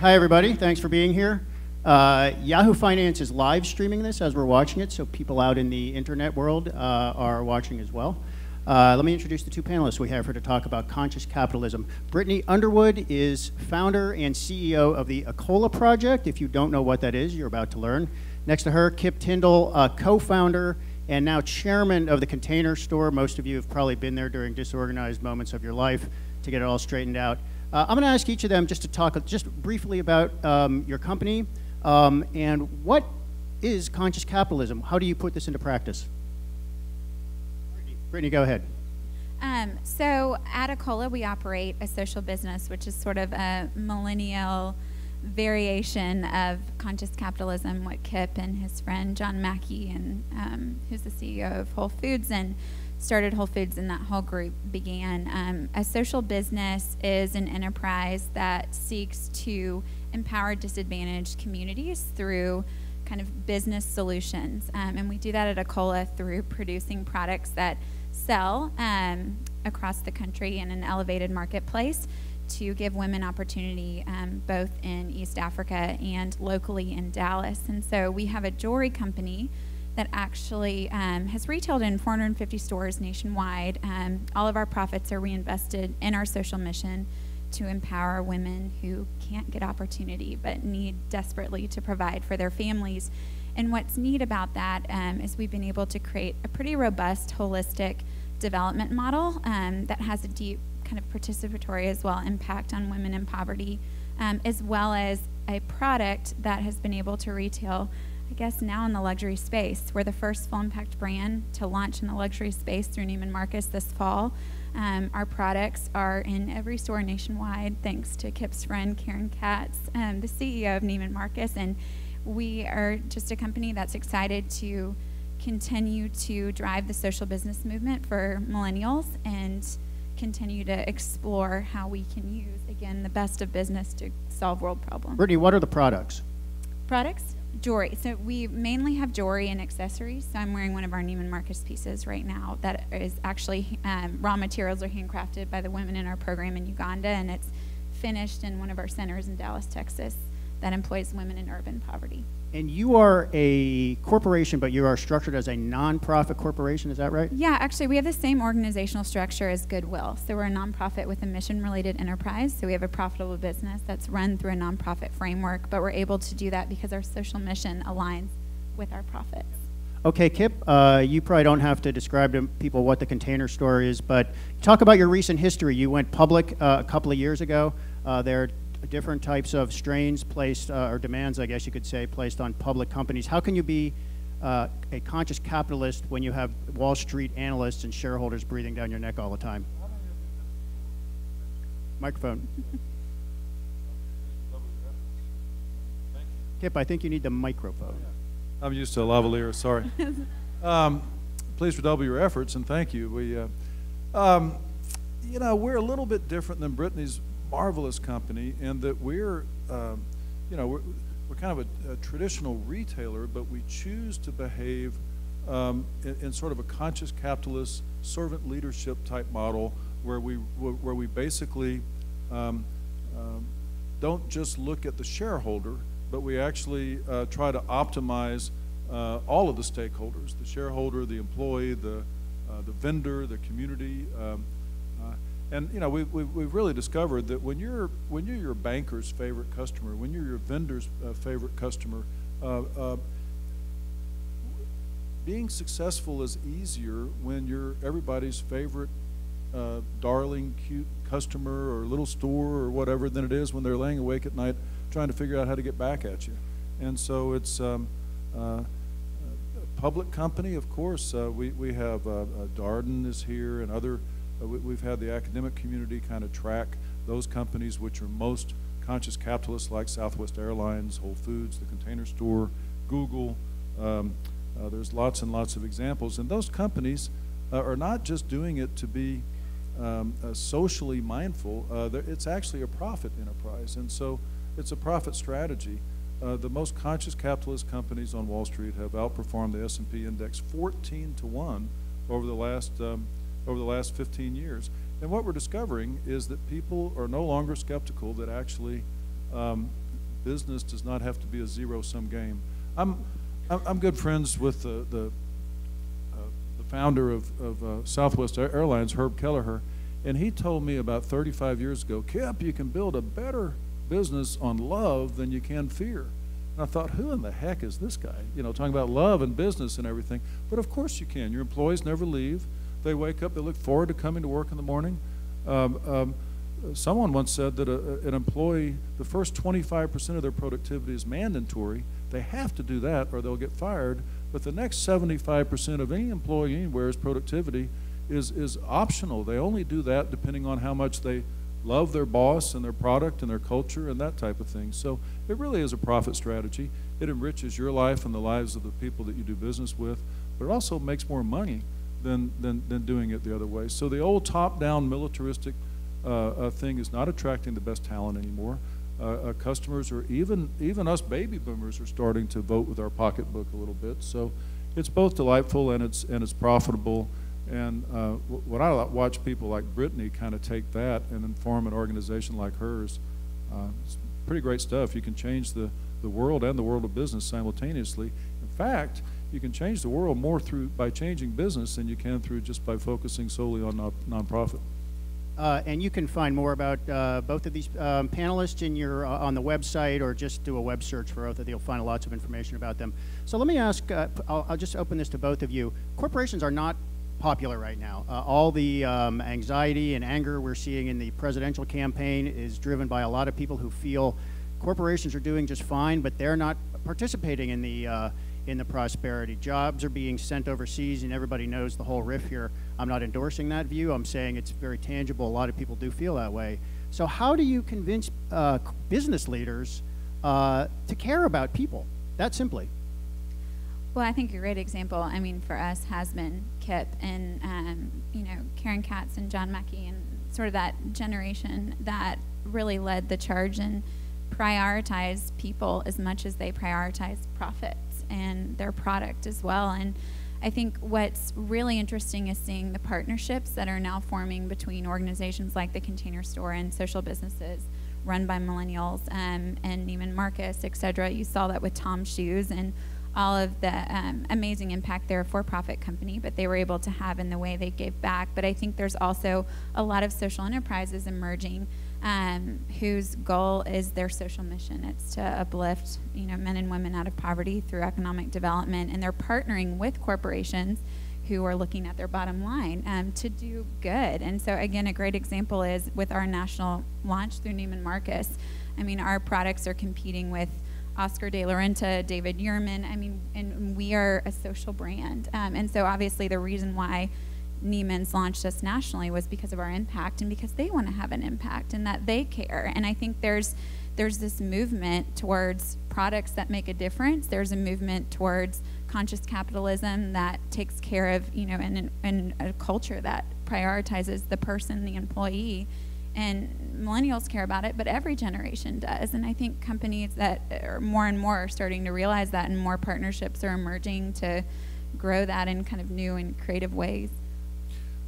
Hi, everybody. Thanks for being here. Uh, Yahoo Finance is live streaming this as we're watching it, so people out in the internet world uh, are watching as well. Uh, let me introduce the two panelists we have here to talk about conscious capitalism. Brittany Underwood is founder and CEO of the Akola Project. If you don't know what that is, you're about to learn. Next to her, Kip Tindell, uh, co founder and now chairman of the Container Store. Most of you have probably been there during disorganized moments of your life to get it all straightened out. Uh, I'm going to ask each of them just to talk just briefly about um, your company um, and what is conscious capitalism. How do you put this into practice? Brittany, go ahead. Um, so at Akola, we operate a social business, which is sort of a millennial variation of conscious capitalism, what Kip and his friend John Mackey, and um, who's the CEO of Whole Foods, and started Whole Foods, and that whole group began. Um, a social business is an enterprise that seeks to empower disadvantaged communities through kind of business solutions. Um, and we do that at Akola through producing products that sell um, across the country in an elevated marketplace to give women opportunity um, both in East Africa and locally in Dallas. And so we have a jewelry company that actually um, has retailed in 450 stores nationwide. Um, all of our profits are reinvested in our social mission to empower women who can't get opportunity but need desperately to provide for their families. And what's neat about that um, is we've been able to create a pretty robust, holistic development model um, that has a deep kind of participatory as well impact on women in poverty, um, as well as a product that has been able to retail I guess now in the luxury space. We're the first full impact brand to launch in the luxury space through Neiman Marcus this fall. Um, our products are in every store nationwide, thanks to Kip's friend Karen Katz, um, the CEO of Neiman Marcus. And we are just a company that's excited to continue to drive the social business movement for millennials and continue to explore how we can use, again, the best of business to solve world problems. Brittany, what are the products? Products? Jewelry. So we mainly have jewelry and accessories. So I'm wearing one of our Neiman Marcus pieces right now that is actually um, raw materials are handcrafted by the women in our program in Uganda, and it's finished in one of our centers in Dallas, Texas, that employs women in urban poverty. And you are a corporation, but you are structured as a nonprofit corporation, is that right? Yeah, actually, we have the same organizational structure as Goodwill. So we're a nonprofit with a mission related enterprise. So we have a profitable business that's run through a nonprofit framework, but we're able to do that because our social mission aligns with our profits. Okay, Kip, uh, you probably don't have to describe to people what the container store is, but talk about your recent history. You went public uh, a couple of years ago. Uh, there different types of strains placed, uh, or demands, I guess you could say, placed on public companies. How can you be uh, a conscious capitalist when you have Wall Street analysts and shareholders breathing down your neck all the time? Microphone. Kip, I think you need the microphone. I'm used to a lavalier, sorry. um, please redouble your efforts and thank you. We, uh, um, you know, we're a little bit different than Brittany's marvelous company and that we're, um, you know, we're, we're kind of a, a, traditional retailer, but we choose to behave um, in, in, sort of a conscious capitalist servant leadership type model where we, where we basically um, um, don't just look at the shareholder, but we actually uh, try to optimize uh, all of the stakeholders, the shareholder, the employee, the, uh, the vendor, the community, um, and you know, we, we, we've really discovered that when you're when you're your banker's favorite customer, when you're your vendor's uh, favorite customer, uh, uh, being successful is easier when you're everybody's favorite uh, darling, cute customer or little store or whatever than it is when they're laying awake at night trying to figure out how to get back at you. And so it's um, uh, public company, of course. Uh, we, we have Darden is here and other uh, we, have had the academic community kind of track those companies which are most conscious capitalists like Southwest Airlines, Whole Foods, the Container Store, Google. Um, uh, there's lots and lots of examples. And those companies uh, are not just doing it to be um, uh, socially mindful, uh, it's actually a profit enterprise. And so it's a profit strategy. Uh, the most conscious capitalist companies on Wall Street have outperformed the S&P index 14 to 1 over the last um, over the last 15 years. And what we're discovering is that people are no longer skeptical that actually um, business does not have to be a zero-sum game. I'm, I'm good friends with the, the, uh, the founder of, of uh, Southwest Airlines, Herb Kelleher, and he told me about 35 years ago, Kip, you can build a better business on love than you can fear. And I thought, who in the heck is this guy? You know, talking about love and business and everything. But of course you can. Your employees never leave. They wake up, they look forward to coming to work in the morning. Um, um, someone once said that a, an employee, the first 25% of their productivity is mandatory. They have to do that or they'll get fired. But the next 75% of any employee anywhere's productivity is, is optional. They only do that depending on how much they love their boss and their product and their culture and that type of thing. So it really is a profit strategy. It enriches your life and the lives of the people that you do business with, but it also makes more money than, than, than doing it the other way. So the old top-down militaristic uh, uh, thing is not attracting the best talent anymore. Uh, uh, customers or even even us baby boomers are starting to vote with our pocketbook a little bit. So it's both delightful and it's and it's profitable and uh, what I watch people like Brittany kind of take that and then form an organization like hers, uh, it's pretty great stuff. You can change the, the world and the world of business simultaneously. In fact, you can change the world more through by changing business than you can through just by focusing solely on non nonprofit. Uh, and you can find more about uh, both of these um, panelists in your uh, on the website, or just do a web search for both of them. You'll find lots of information about them. So let me ask. Uh, I'll, I'll, just open this to both of you. Corporations are not popular right now. Uh, all the um, anxiety and anger we're seeing in the presidential campaign is driven by a lot of people who feel corporations are doing just fine, but they're not participating in the uh, in the prosperity. Jobs are being sent overseas, and everybody knows the whole riff here. I'm not endorsing that view. I'm saying it's very tangible. A lot of people do feel that way. So, how do you convince uh, business leaders uh, to care about people? That simply. Well, I think a great example, I mean, for us has been Kip and, um, you know, Karen Katz and John Mackey and sort of that generation that really led the charge and prioritized people as much as they prioritize and their product as well. And I think what's really interesting is seeing the partnerships that are now forming between organizations like the Container Store and social businesses run by millennials um, and Neiman Marcus, et cetera. You saw that with Tom Shoes and all of the um, amazing impact they're a for-profit company, but they were able to have in the way they gave back. But I think there's also a lot of social enterprises emerging um, whose goal is their social mission. It's to uplift, you know, men and women out of poverty through economic development, and they're partnering with corporations who are looking at their bottom line um, to do good. And so, again, a great example is with our national launch through Neiman Marcus. I mean, our products are competing with Oscar de la Renta, David Yurman. I mean, and we are a social brand. Um, and so obviously the reason why Neiman's launched us nationally was because of our impact and because they want to have an impact and that they care. And I think there's there's this movement towards products that make a difference. There's a movement towards conscious capitalism that takes care of, you know, and, and a culture that prioritizes the person, the employee, and millennials care about it, but every generation does. And I think companies that are more and more are starting to realize that, and more partnerships are emerging to grow that in kind of new and creative ways.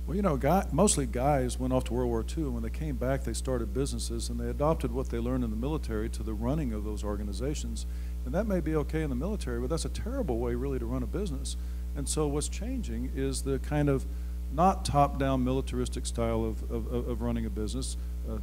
Well, you know, guy, mostly guys went off to World War II, and when they came back, they started businesses, and they adopted what they learned in the military to the running of those organizations. And that may be okay in the military, but that's a terrible way, really, to run a business. And so, what's changing is the kind of not top-down militaristic style of, of, of running a business, uh, uh,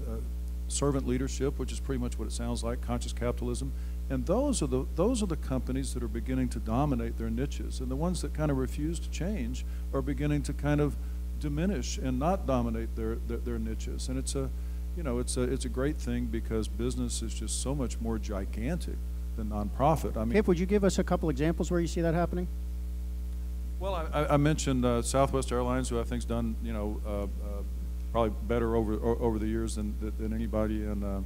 servant leadership, which is pretty much what it sounds like, conscious capitalism, and those are the those are the companies that are beginning to dominate their niches, and the ones that kind of refuse to change are beginning to kind of diminish and not dominate their their, their niches, and it's a you know it's a it's a great thing because business is just so much more gigantic than nonprofit. I mean, Kip, would you give us a couple examples where you see that happening? Well, I, I mentioned uh, Southwest Airlines, who I think's done, you know, uh, uh, probably better over over the years than than anybody in, uh,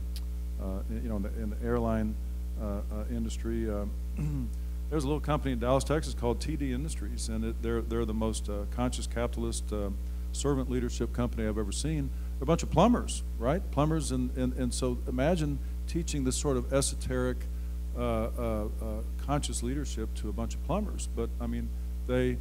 uh, you know, in the, in the airline uh, industry. there's a little company in Dallas, Texas called TD Industries, and it, they're they're the most conscious capitalist servant leadership company I've ever seen. They're a bunch of plumbers, right? Plumbers, and and, and so imagine teaching this sort of esoteric, conscious leadership to a bunch of plumbers. But I mean they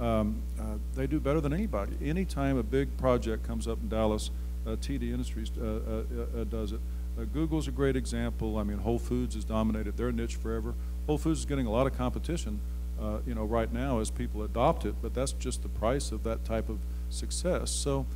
um, uh, they do better than anybody. Anytime a big project comes up in Dallas, uh, TD Industries uh, uh, uh, does it. Uh, Google's a great example. I mean, Whole Foods has dominated their niche forever. Whole Foods is getting a lot of competition, uh, you know, right now as people adopt it, but that's just the price of that type of success. So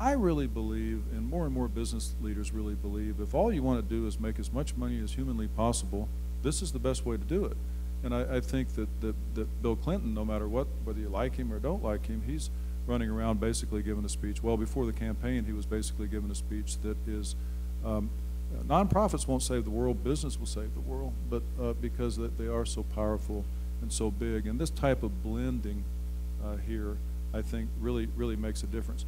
I really believe, and more and more business leaders really believe, if all you want to do is make as much money as humanly possible, this is the best way to do it. And I, I think that, that, that Bill Clinton, no matter what, whether you like him or don't like him, he's running around basically giving a speech. Well, before the campaign, he was basically giving a speech that is um, nonprofits won't save the world, business will save the world, but uh, because they are so powerful and so big. And this type of blending uh, here, I think, really, really makes a difference.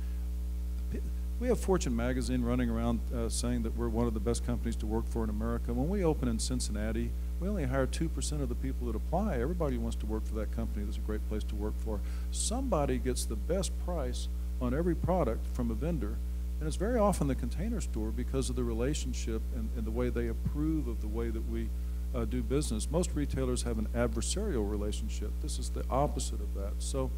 We have Fortune magazine running around uh, saying that we're one of the best companies to work for in America. When we open in Cincinnati, we only hire 2% of the people that apply. Everybody wants to work for that company. That's a great place to work for. Somebody gets the best price on every product from a vendor, and it's very often the container store because of the relationship and, and the way they approve of the way that we uh, do business. Most retailers have an adversarial relationship. This is the opposite of that. So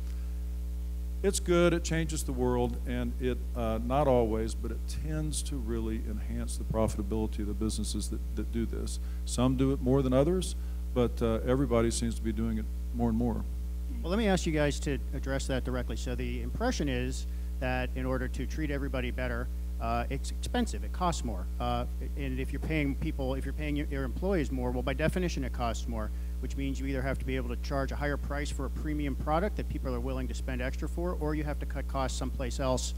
it's good, it changes the world, and it, uh, not always, but it tends to really enhance the profitability of the businesses that, that do this. Some do it more than others, but uh, everybody seems to be doing it more and more. Well, let me ask you guys to address that directly. So the impression is that in order to treat everybody better, uh, it's expensive. It costs more. Uh, and if you're paying people, if you're paying your, your employees more, well, by definition, it costs more which means you either have to be able to charge a higher price for a premium product that people are willing to spend extra for, or you have to cut costs someplace else.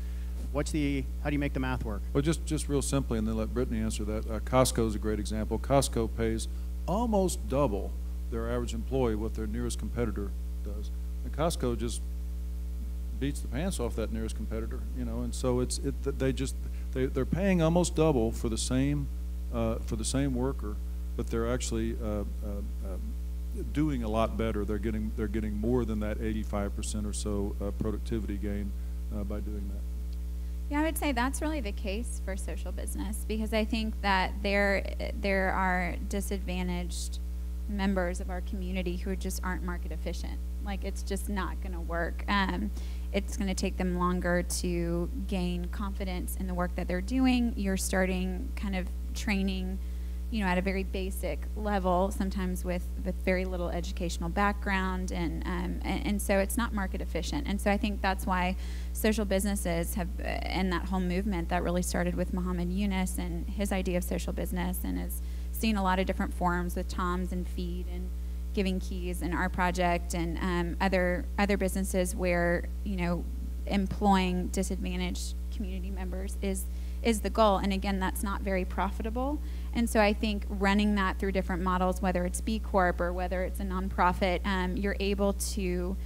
What's the, how do you make the math work? Well, just, just real simply, and then let Brittany answer that. Uh, Costco is a great example. Costco pays almost double their average employee what their nearest competitor does. And Costco just beats the pants off that nearest competitor, you know, and so it's, it, they just, they, they're paying almost double for the same, uh, for the same worker, but they're actually uh, uh um, doing a lot better. They're getting they're getting more than that 85% or so uh, productivity gain uh, by doing that. Yeah, I would say that's really the case for social business because I think that there there are disadvantaged members of our community who just aren't market efficient. Like it's just not going to work. Um, it's going to take them longer to gain confidence in the work that they're doing. You're starting kind of training you know, at a very basic level, sometimes with, with very little educational background, and, um, and, and so it's not market efficient. And so I think that's why social businesses have, and that whole movement that really started with Muhammad Yunus and his idea of social business, and has seen a lot of different forms with Toms and Feed and Giving Keys in our project and um, other other businesses where you know employing disadvantaged community members is is the goal. And again, that's not very profitable. And so I think running that through different models, whether it's B Corp or whether it's a nonprofit, um, you're able to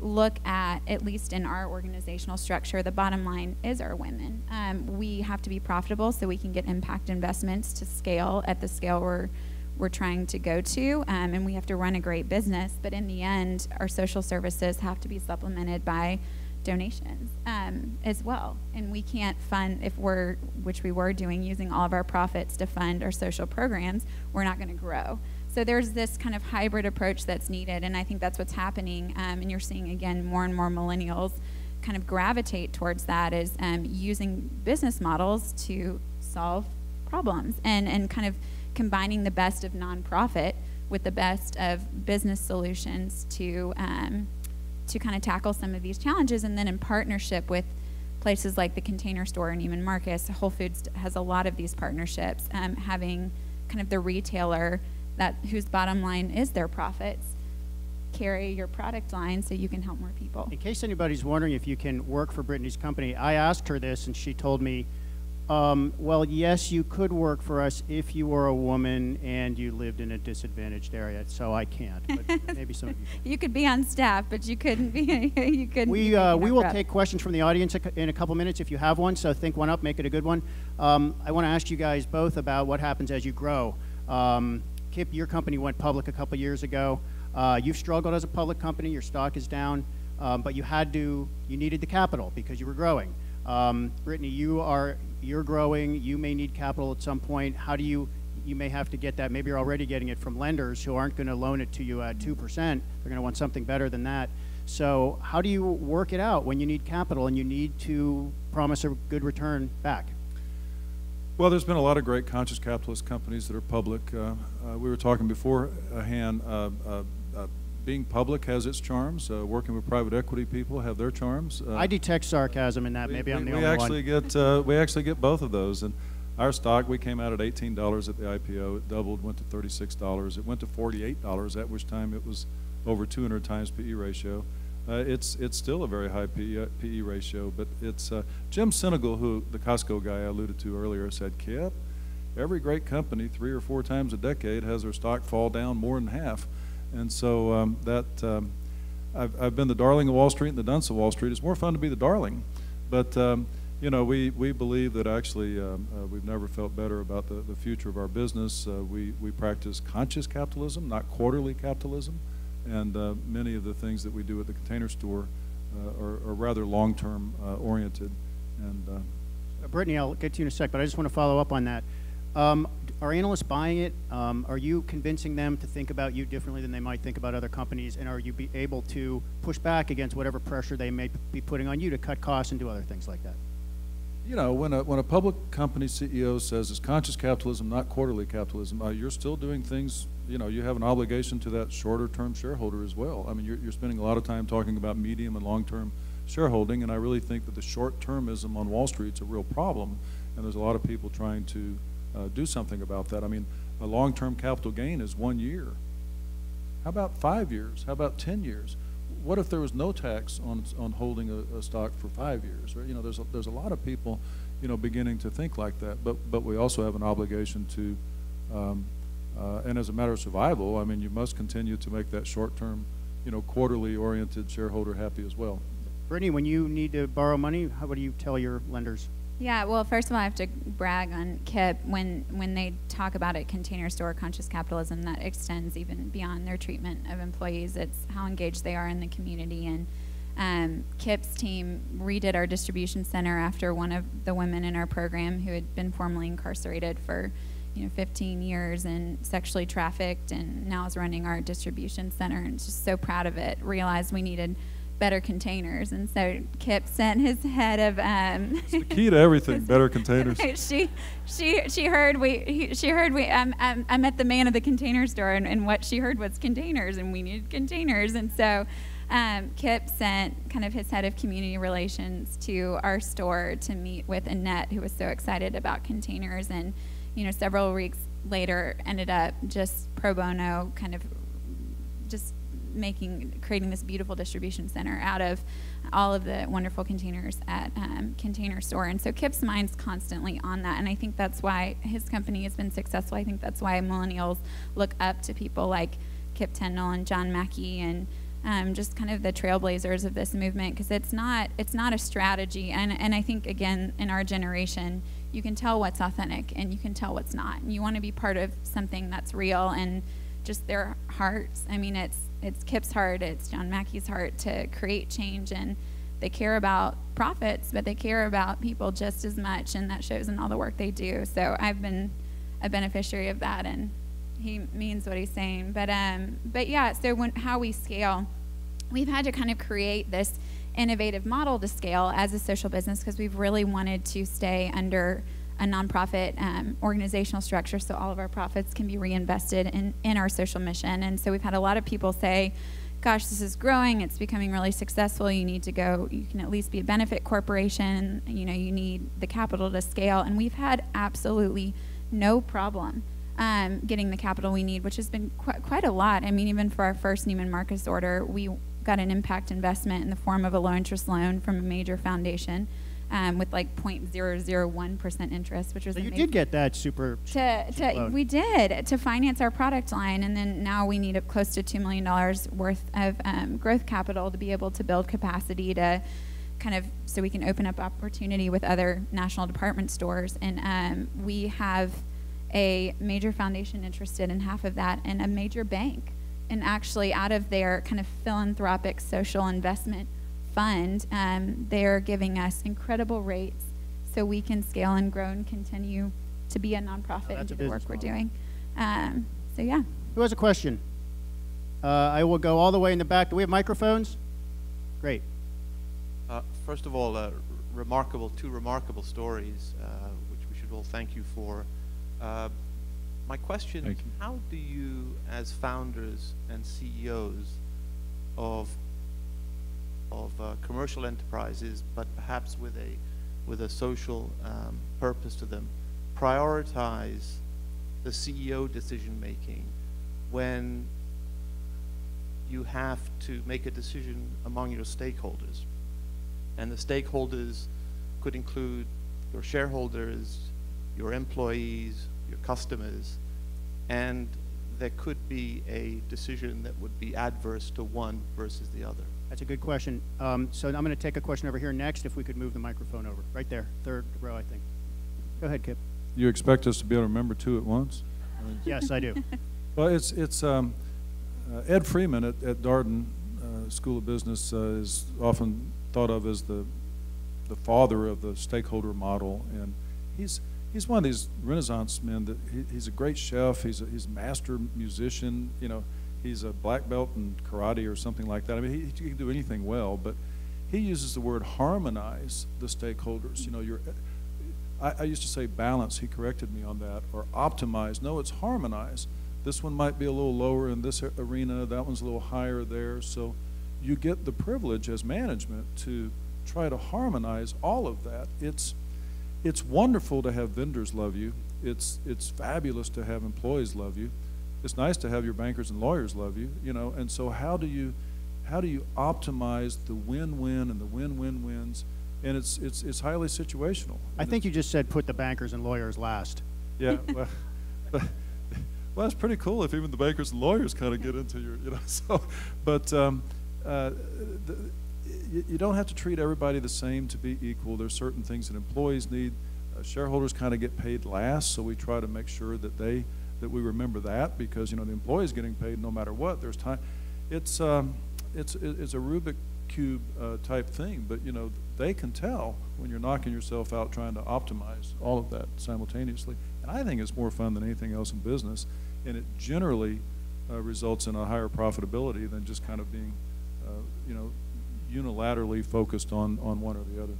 look at, at least in our organizational structure, the bottom line is our women. Um, we have to be profitable so we can get impact investments to scale at the scale we're, we're trying to go to. Um, and we have to run a great business. But in the end, our social services have to be supplemented by donations um, as well. And we can't fund, if we're, which we were doing, using all of our profits to fund our social programs, we're not going to grow. So there's this kind of hybrid approach that's needed, and I think that's what's happening. Um, and you're seeing, again, more and more millennials kind of gravitate towards that is um, using business models to solve problems and, and kind of combining the best of nonprofit with the best of business solutions to um, to kind of tackle some of these challenges. And then in partnership with places like the Container Store and Neiman Marcus, Whole Foods has a lot of these partnerships, um, having kind of the retailer that whose bottom line is their profits carry your product line so you can help more people. In case anybody's wondering if you can work for Brittany's company, I asked her this and she told me um, well, yes, you could work for us if you were a woman and you lived in a disadvantaged area. So I can't, but maybe some of you. you could be on staff, but you couldn't be. you couldn't. We uh, we will take questions from the audience in a couple minutes if you have one. So think one up, make it a good one. Um, I want to ask you guys both about what happens as you grow. Um, Kip, your company went public a couple years ago. Uh, you've struggled as a public company. Your stock is down, um, but you had to. You needed the capital because you were growing. Um, Brittany, you are you're growing, you may need capital at some point. How do you, you may have to get that, maybe you're already getting it from lenders who aren't going to loan it to you at 2%. They're going to want something better than that. So how do you work it out when you need capital and you need to promise a good return back? Well, there's been a lot of great conscious capitalist companies that are public. Uh, uh, we were talking beforehand. Uh, uh, uh, being public has its charms. Uh, working with private equity people have their charms. Uh, I detect sarcasm in that. we- Maybe we, I'm the we only actually one. get uh, we actually get both of those. And our stock, we came out at eighteen dollars at the IPO. It doubled, went to thirty-six dollars. It went to forty-eight dollars, at which time it was over two hundred times PE ratio. Uh, it's it's still a very high PE, PE ratio, but it's uh, Jim Sinegal, who the Costco guy I alluded to earlier, said, "Kip, every great company three or four times a decade has their stock fall down more than half." And so um, that um, I've, I've been the darling of Wall Street and the dunce of Wall Street. It's more fun to be the darling, but um, you know we, we believe that actually um, uh, we've never felt better about the, the future of our business. Uh, we we practice conscious capitalism, not quarterly capitalism, and uh, many of the things that we do at the Container Store uh, are, are rather long-term uh, oriented. And uh, Brittany, I'll get to you in a sec, but I just want to follow up on that. Um, are analysts buying it? Um, are you convincing them to think about you differently than they might think about other companies? And are you be able to push back against whatever pressure they may be putting on you to cut costs and do other things like that? You know, when a, when a public company CEO says it's conscious capitalism, not quarterly capitalism, uh, you're still doing things, you know, you have an obligation to that shorter term shareholder as well. I mean, you're, you're spending a lot of time talking about medium and long term shareholding, and I really think that the short termism on Wall Street is a real problem, and there's a lot of people trying to uh, do something about that. I mean, a long term capital gain is one year. How about five years? How about 10 years? What if there was no tax on, on holding a, a stock for five years? Or, you know, there's a, there's a lot of people, you know, beginning to think like that. But, but we also have an obligation to, um, uh, and as a matter of survival, I mean, you must continue to make that short-term, you know, quarterly oriented shareholder happy as well. Brittany, when you need to borrow money, how what do you tell your lenders? Yeah, well, first of all, I have to brag on KIP when when they talk about it, container store conscious capitalism that extends even beyond their treatment of employees. It's how engaged they are in the community. And um, KIP's team redid our distribution center after one of the women in our program who had been formerly incarcerated for you know 15 years and sexually trafficked and now is running our distribution center and just so proud of it realized we needed better containers. And so kip sent his head of um, It's the key to everything, better containers. she she she heard we he, she heard we um, um, I met the man of the container store and, and what she heard was containers and we needed containers. And so um, Kip sent kind of his head of community relations to our store to meet with Annette who was so excited about containers. And you know several weeks later ended up just pro bono kind of making creating this beautiful distribution center out of all of the wonderful containers at um, container store. And so kip's mind's constantly on that. And i think that's why his company has been successful. I think that's why millennials look up to people like kip Tindell and john mackey and um, just kind of the trailblazers of this movement. Because it's not it's not a strategy. And, and i think again in our generation you can tell what's authentic and you can tell what's not. And you want to be part of something that's real and just their hearts. I mean, it's it's Kip's heart, it's John Mackey's heart to create change, and they care about profits, but they care about people just as much, and that shows in all the work they do. So I've been a beneficiary of that, and he means what he's saying. But um, but yeah. So when how we scale, we've had to kind of create this innovative model to scale as a social business because we've really wanted to stay under a nonprofit um, organizational structure so all of our profits can be reinvested in, in our social mission. And so we've had a lot of people say, gosh, this is growing, it's becoming really successful. You need to go, you can at least be a benefit corporation, you know, you need the capital to scale. And we've had absolutely no problem um, getting the capital we need, which has been quite, quite a lot. I mean, even for our first Neiman Marcus order, we got an impact investment in the form of a low interest loan from a major foundation um, with like 0.001% interest, which was So you did get that super. to, to we did to finance our product line and then now we need a close to $2 million worth of um, growth capital to be able to build capacity to kind of so we can open up opportunity with other national department stores. And um, we have a major foundation interested in half of that and a major bank. And actually out of their kind of philanthropic social investment fund um, they're giving us incredible rates so we can scale and grow and continue to be a nonprofit that's and do the work business we're doing. Um, so yeah, Who has a question? Uh, I will go all the way in the back. Do we have microphones? Great. Uh, first of all, uh, remarkable, two remarkable stories, uh, which we should should all thank you for. Uh, my question Thank is, you. how do you, as founders and CEOs of of uh, commercial enterprises, but perhaps with a with a social um, purpose to them, prioritize the CEO decision making when you have to make a decision among your stakeholders, and the stakeholders could include your shareholders, your employees, your customers, and there could be a decision that would be adverse to one versus the other. That's a good question. Um, so I'm going to take a question over here next. If we could move the microphone over, right there, third row, I think. Go ahead, Kip. You expect us to be able to remember two at once? Yes, I do. Well, it's, it's, um, uh, Ed Freeman at, at Darden uh, School of Business uh, is often thought of as the, the father of the stakeholder model. And he's, he's one of these renaissance men that he, he's a great chef, he's a, he's a master musician, you know, he's a black belt in karate or something like that. I mean, he, he can do anything well, but he uses the word harmonize the stakeholders. You know, you're, I, I used to say balance. He corrected me on that. Or optimize. No, it's harmonize. This one might be a little lower in this arena. That one's a little higher there. So you get the privilege as management to try to harmonize all of that. It's it's wonderful to have vendors love you. It's it's fabulous to have employees love you. It's nice to have your bankers and lawyers love you. You know. And so how do you how do you optimize the win-win and the win-win-wins? And it's it's it's highly situational. I think you just said put the bankers and lawyers last. yeah, well, well, that's pretty cool if even the bankers and lawyers kind of get into your, you know. So, but um, uh, the, you, you don't have to treat everybody the same to be equal. There's certain things that employees need. Uh, shareholders kind of get paid last, so we try to make sure that they that we remember that because you know the employee's getting paid no matter what. There's time. It's um, it's it's a Rubik cube uh, type thing, but you know they can tell when you're knocking yourself out trying to optimize all of that simultaneously. And I think it's more fun than anything else in business, and it generally uh, results in a higher profitability than just kind of being, uh, you know, unilaterally focused on on one or the other.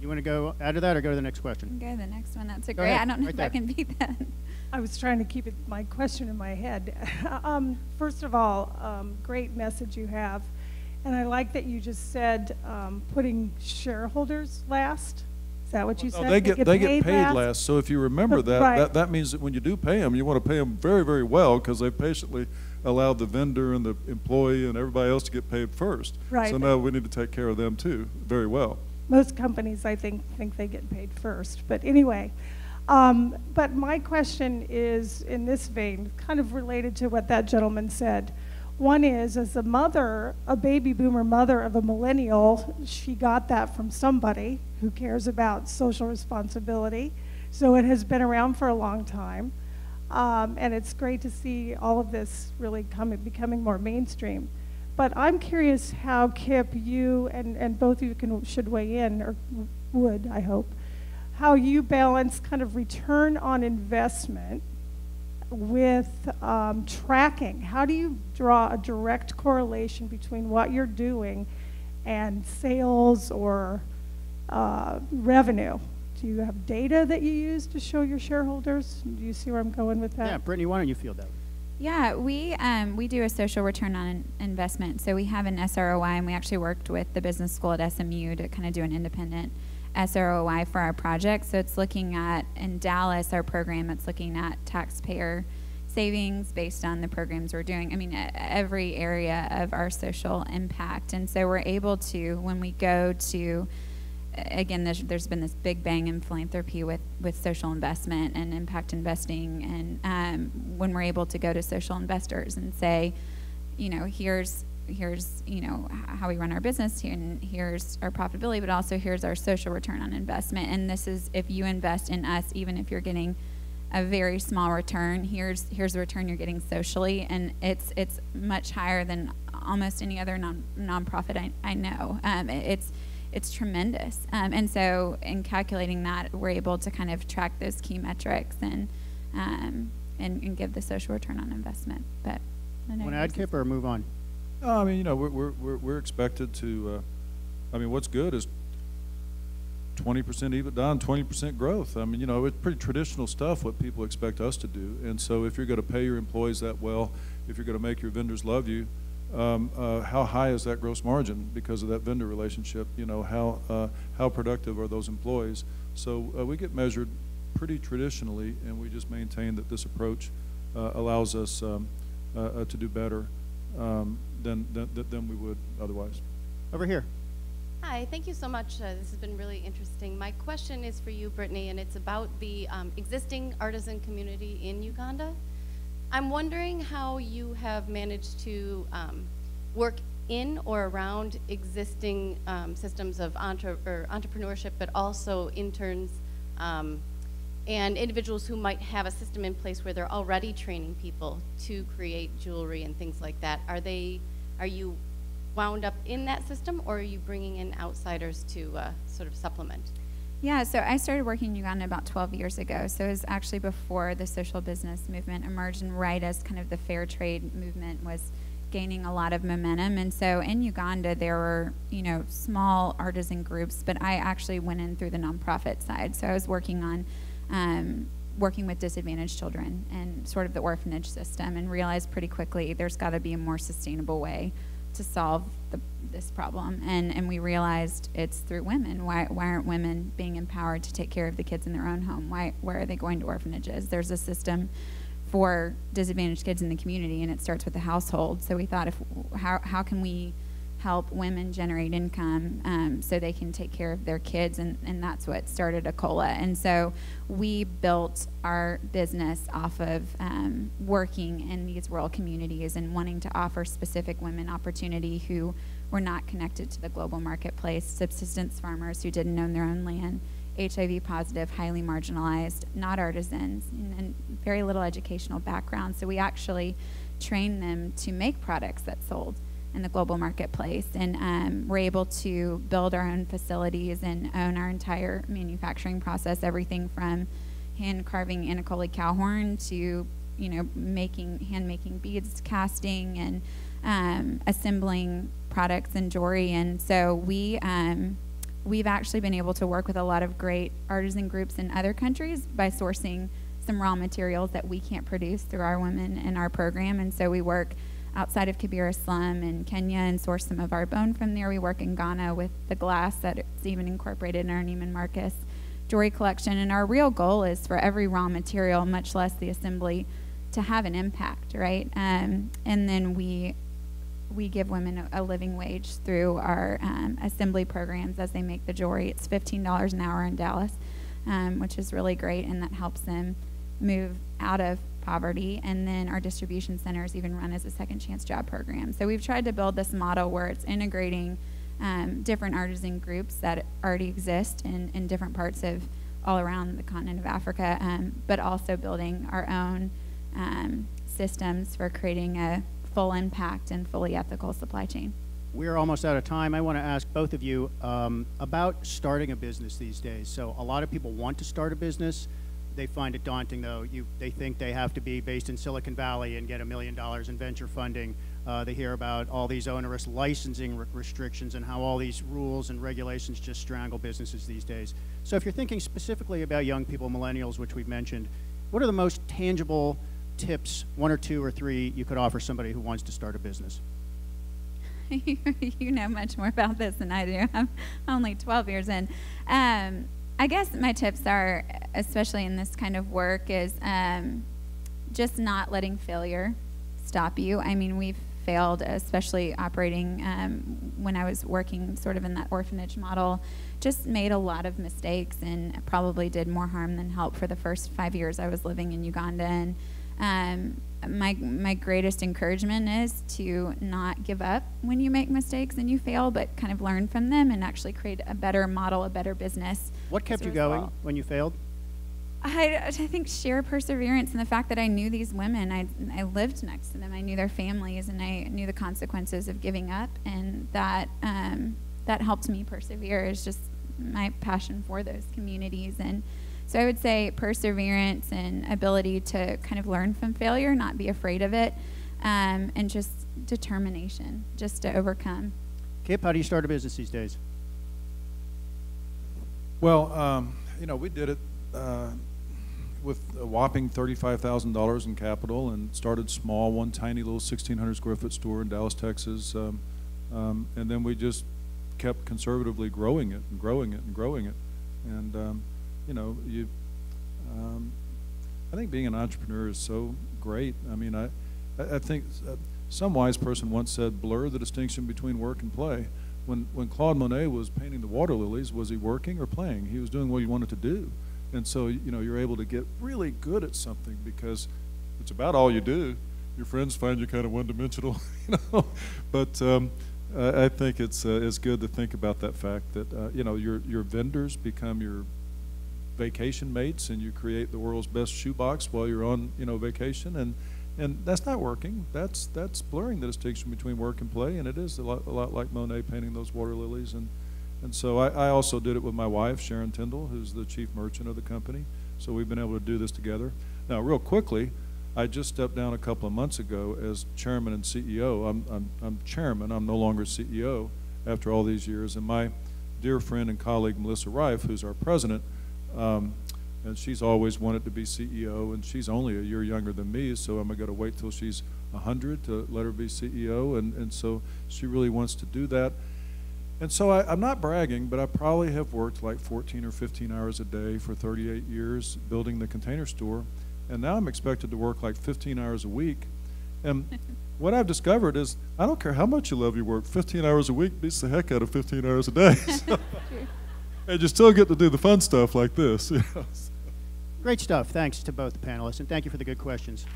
You want to go out of that or go to the next question? can go to the next one. That's a Go great. ahead, I don't know right if I can beat that. I was trying to keep it, my question in my head. um, first of all, um, great message you have. And I like that you just said um, putting shareholders last. Is that what you No, said? they get they get paid last. So if you remember that, Right. that that means that when you do pay them, you want to pay them very very well because they patiently allowed the vendor and the employee and everybody else to get paid first. Right. So now we need to take care of them too very well. Most companies, I think, think they get paid first. But anyway, um, but my question is in this vein, kind of related to what that gentleman said. One is, as a mother, a baby boomer mother of a millennial, she got that from somebody who cares about social responsibility. So it has been around for a long time. Um, and it's great to see all of this really coming, becoming more mainstream. But I'm curious how, Kip, you and, and both of you can, should weigh in, or would, I hope, how you balance kind of return on investment with um, tracking. How do you draw a direct correlation between what you're doing and sales or uh, revenue? Do you have data that you use to show your shareholders? Do you see where I'm going with that? Yeah, Brittany, why don't you field that? Yeah, we um, we do a social return on investment. So we have an SROI, and we actually worked with the business school at SMU to kind of do an independent SROI for our project. So it's looking at in Dallas, our program. It's looking at taxpayer savings based on the programs we're doing. I mean, every area of our social impact, and so we're able to when we go to again, there's, there's been this big bang in philanthropy with, with social investment and impact investing. And um, when we're able to go to social investors and say, you know, here's here's you know how we run our business here, and here's our profitability, but also here's our social return on investment. And this is if you invest in us, even if you're getting a very small return, here's here's the return you're getting socially, and it's it's much higher than almost any other non nonprofit I, I know. Um, it's it's tremendous. Um, and so, in calculating that, we're able to kind of track those key metrics and um, and, and give the social return on investment. But Want to add, Kip, or move on? No, I mean, you know, we're, we're, we're, expected to, uh, I mean, what's good is 20% EBITDA and 20% growth. I mean, you know, it's pretty traditional stuff what people expect us to do. And so if you're going to pay your employees that well, if you're going to make your vendors love you, um, uh, how high is that gross margin because of that vendor relationship? You know, how, uh, how productive are those employees? So uh, we get measured pretty traditionally, and we just maintain that this approach uh, allows us um, uh, uh, to do better um, than, than, than we would otherwise. Over here. Hi, thank you so much. Uh, this has been really interesting. My question is for you, Brittany, and it's about the um, existing artisan community in Uganda. I'm wondering how you have managed to um, work in or around existing um, systems of entre entrepreneurship, but also interns um, and individuals who might have a system in place where they're already training people to create jewelry and things like that. Are they, are you wound up in that system, or are you bringing in outsiders to uh, sort of supplement? Yeah, so I started working in Uganda about 12 years ago. So it was actually before the social business movement emerged, and right as kind of the fair trade movement was gaining a lot of momentum. And so in Uganda, there were, you know, small artisan groups, but I actually went in through the nonprofit side. So I was working on um, working with disadvantaged children and sort of the orphanage system and realized pretty quickly there's got to be a more sustainable way to solve the, this problem. And, and we realized it's through women. Why, why aren't women being empowered to take care of the kids in their own home? Why, why are they going to orphanages? There's a system for disadvantaged kids in the community, and it starts with the household. So we thought, if how, how can we help women generate income um, so they can take care of their kids, and, and that's what started Akola. And so we built our business off of um, working in these rural communities and wanting to offer specific women opportunity who were not connected to the global marketplace, subsistence farmers who didn't own their own land, HIV positive, highly marginalized, not artisans, and, and very little educational background. So we actually trained them to make products that sold in the global marketplace. And um, we're able to build our own facilities and own our entire manufacturing process, everything from hand carving Ankole cow horn to, you know, making, hand making beads, casting, and um, assembling products and jewelry. And so we, um, we've actually been able to work with a lot of great artisan groups in other countries by sourcing some raw materials that we can't produce through our women in our program. And so we work outside of Kibera slum in Kenya and source some of our bone from there. We work in Ghana with the glass that's even incorporated in our Neiman Marcus jewelry collection. And our real goal is for every raw material, much less the assembly, to have an impact, right? Um, and then we we give women a, a living wage through our um, assembly programs as they make the jewelry. It's $15 an hour in Dallas, um, which is really great, and that helps them move out of poverty, and then our distribution centers even run as a second chance job program. So we've tried to build this model where it's integrating um, different artisan groups that already exist in, in different parts of all around the continent of Africa, um, but also building our own um, systems for creating a full impact and fully ethical supply chain. We're almost out of time. I want to ask both of you um, about starting a business these days. So a lot of people want to start a business they find it daunting, though. You, they think they have to be based in Silicon Valley and get a million dollars in venture funding. Uh, they hear about all these onerous licensing re restrictions and how all these rules and regulations just strangle businesses these days. So if you're thinking specifically about young people, millennials, which we've mentioned, what are the most tangible tips, one or two or three, you could offer somebody who wants to start a business? you know much more about this than I do. I'm only 12 years in. Um, I guess my tips are, especially in this kind of work, is um, just not letting failure stop you. I mean, we've failed, especially operating um, when I was working sort of in that orphanage model. Just made a lot of mistakes and probably did more harm than help for the first five years I was living in Uganda. And um, my my greatest encouragement is to not give up when you make mistakes and you fail, but kind of learn from them and actually create a better model, a better business. What kept you going when you failed? I, I think sheer perseverance and the fact that I knew these women, I, I lived next to them, I knew their families, and I knew the consequences of giving up, and that um, that helped me persevere. Is just my passion for those communities and so I would say perseverance and ability to kind of learn from failure, not be afraid of it, um, and just determination, just to overcome. Kip, how do you start a business these days? Well, um, you know, we did it uh, with a whopping thirty-five thousand dollars in capital and started small, one tiny little sixteen hundred square foot store in Dallas, Texas. Um, um, and then we just kept conservatively growing it and growing it and growing it. And, um, you know, you, um, I think being an entrepreneur is so great. I mean, I, I think uh, some wise person once said, blur the distinction between work and play. When, when Claude Monet was painting the water lilies, was he working or playing? He was doing what he wanted to do. And so, you know, you're able to get really good at something because it's about all you do. Your friends find you kind of one-dimensional, you know. But um, I I think it's uh, it's good to think about that fact that uh, you know your your vendors become your vacation mates, and you create the world's best shoebox while you're on you know vacation, and and that's not working. That's that's blurring the distinction between work and play, and it is a lot, a lot like Monet painting those water lilies, and and so I, I also did it with my wife Sharon Tindell, who's the chief merchant of the company. So we've been able to do this together. Now, real quickly, I just stepped down a couple of months ago as chairman and CEO. I'm, I'm, I'm chairman, I'm no longer CEO after all these years. And my dear friend and colleague, Melissa Reiff, who's our president, um, and she's always wanted to be CEO, and she's only a year younger than me, so I'm going to wait till she's 100 to let her be CEO. And, and so she really wants to do that. And so I, I'm not bragging, but I probably have worked like 14 or 15 hours a day for 38 years building the container store. And now I'm expected to work like 15 hours a week. And what I've discovered is I don't care how much you love your work, 15 hours a week beats the heck out of 15 hours a day. So- and you still get to do the fun stuff like this. Great stuff. Thanks to both the panelists, and thank you for the good questions.